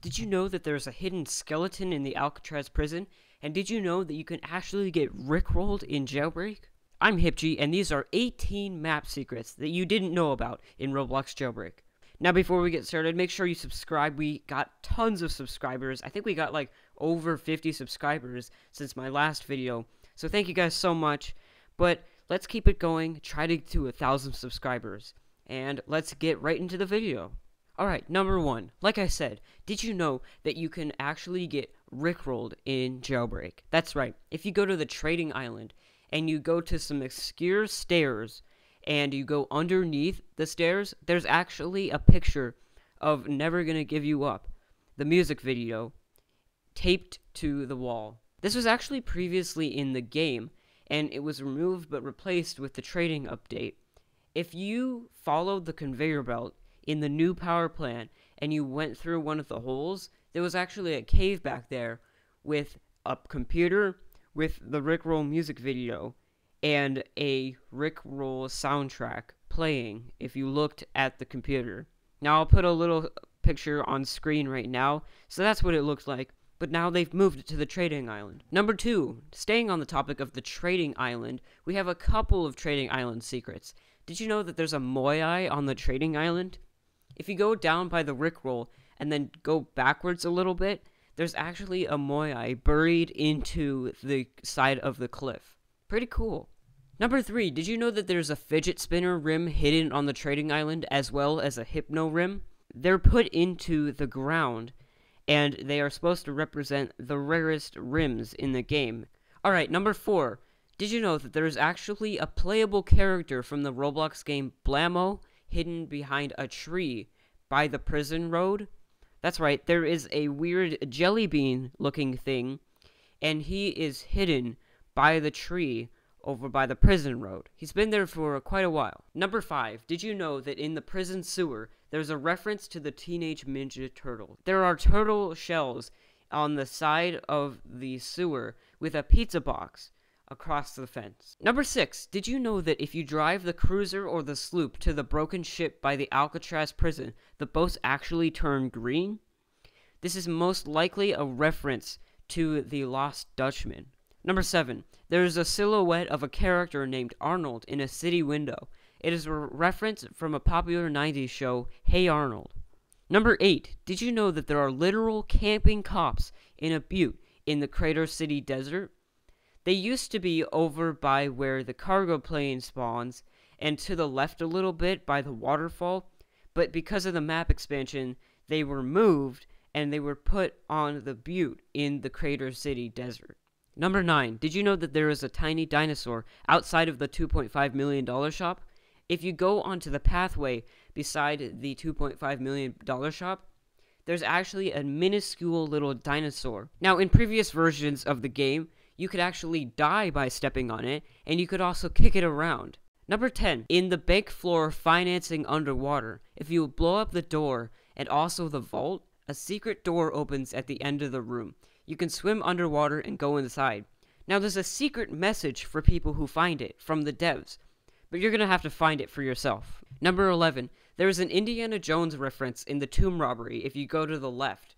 Did you know that there's a hidden skeleton in the Alcatraz prison? And did you know that you can actually get rickrolled in jailbreak? I'm Hipji, and these are 18 map secrets that you didn't know about in Roblox Jailbreak. Now, before we get started, make sure you subscribe. We got tons of subscribers. I think we got like over 50 subscribers since my last video. So thank you guys so much. But let's keep it going. Try to get to a thousand subscribers. And let's get right into the video. Alright, number one. Like I said, did you know that you can actually get rickrolled in Jailbreak? That's right. If you go to the trading island and you go to some obscure stairs and you go underneath the stairs, there's actually a picture of Never Gonna Give You Up, the music video, taped to the wall. This was actually previously in the game, and it was removed but replaced with the trading update. If you follow the conveyor belt in the new power plant and you went through one of the holes, there was actually a cave back there with a computer with the Rickroll music video and a Rickroll soundtrack playing if you looked at the computer. Now I'll put a little picture on screen right now, so that's what it looks like. But now they've moved it to the trading island. Number two, staying on the topic of the trading island, we have a couple of trading island secrets. Did you know that there's a Moai on the trading island? If you go down by the Rickroll and then go backwards a little bit, there's actually a Moai buried into the side of the cliff. Pretty cool. Number three, did you know that there's a fidget spinner rim hidden on the trading island as well as a hypno rim? They're put into the ground and they are supposed to represent the rarest rims in the game. Alright, number four, did you know that there's actually a playable character from the Roblox game Blammo hidden behind a tree by the prison road. That's right, there is a weird jelly bean looking thing, and he is hidden by the tree over by the prison road. He's been there for quite a while. Number 5. Did you know that in the prison sewer, there's a reference to the Teenage Ninja Turtle? There are turtle shells on the side of the sewer with a pizza box across the fence. Number 6. Did you know that if you drive the cruiser or the sloop to the broken ship by the Alcatraz prison, the boats actually turn green? This is most likely a reference to the Lost Dutchman. Number 7. There is a silhouette of a character named Arnold in a city window. It is a reference from a popular 90s show, Hey Arnold. Number 8. Did you know that there are literal camping cops in a butte in the Crater City Desert? They used to be over by where the cargo plane spawns, and to the left a little bit by the waterfall, but because of the map expansion, they were moved and they were put on the butte in the Crater City Desert. Number 9. Did you know that there is a tiny dinosaur outside of the $2.5 million shop? If you go onto the pathway beside the $2.5 million shop, there's actually a minuscule little dinosaur. Now, in previous versions of the game, you could actually die by stepping on it, and you could also kick it around. Number 10. In the bank floor financing underwater, if you blow up the door and also the vault, a secret door opens at the end of the room. You can swim underwater and go inside. Now there's a secret message for people who find it from the devs, but you're going to have to find it for yourself. Number 11. There is an Indiana Jones reference in the tomb robbery if you go to the left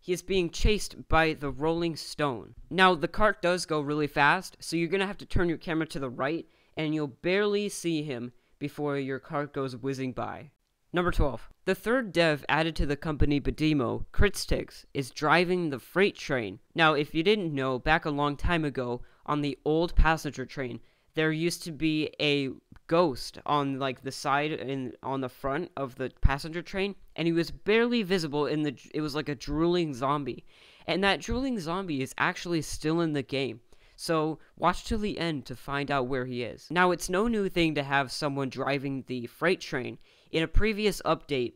he is being chased by the Rolling Stone. Now, the cart does go really fast, so you're going to have to turn your camera to the right, and you'll barely see him before your cart goes whizzing by. Number 12. The third dev added to the company Badimo, Critstix, is driving the freight train. Now, if you didn't know, back a long time ago, on the old passenger train, there used to be a ghost on like the side and on the front of the passenger train and he was barely visible in the it was like a drooling zombie and that drooling zombie is actually still in the game so watch till the end to find out where he is now it's no new thing to have someone driving the freight train in a previous update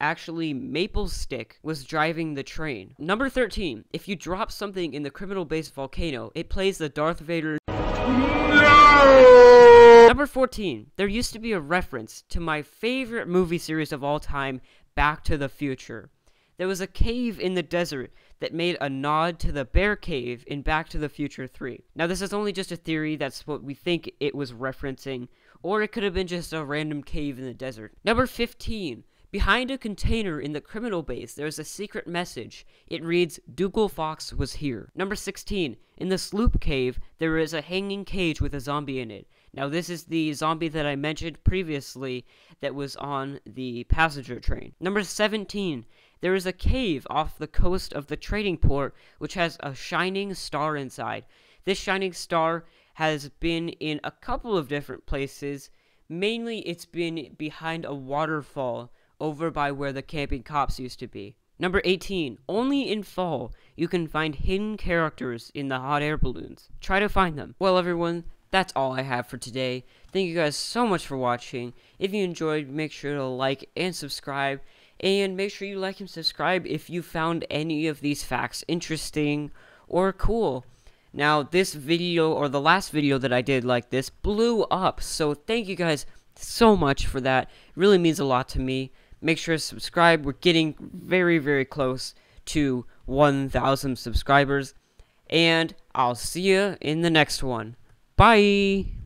actually Maple Stick was driving the train. Number 13. If you drop something in the criminal base volcano, it plays the Darth Vader 14. There used to be a reference to my favorite movie series of all time, Back to the Future. There was a cave in the desert that made a nod to the bear cave in Back to the Future 3. Now, this is only just a theory, that's what we think it was referencing, or it could have been just a random cave in the desert. Number 15. Behind a container in the criminal base, there's a secret message. It reads, Dougal Fox was here. Number 16. In the sloop cave, there is a hanging cage with a zombie in it. Now, this is the zombie that I mentioned previously that was on the passenger train. Number 17. There is a cave off the coast of the trading port which has a shining star inside. This shining star has been in a couple of different places. Mainly, it's been behind a waterfall over by where the camping cops used to be. Number 18. Only in fall you can find hidden characters in the hot air balloons. Try to find them. Well, everyone, that's all I have for today. Thank you guys so much for watching. If you enjoyed, make sure to like and subscribe. And make sure you like and subscribe if you found any of these facts interesting or cool. Now, this video, or the last video that I did like this, blew up. So thank you guys so much for that. It really means a lot to me. Make sure to subscribe. We're getting very, very close to 1,000 subscribers. And I'll see you in the next one. Bye!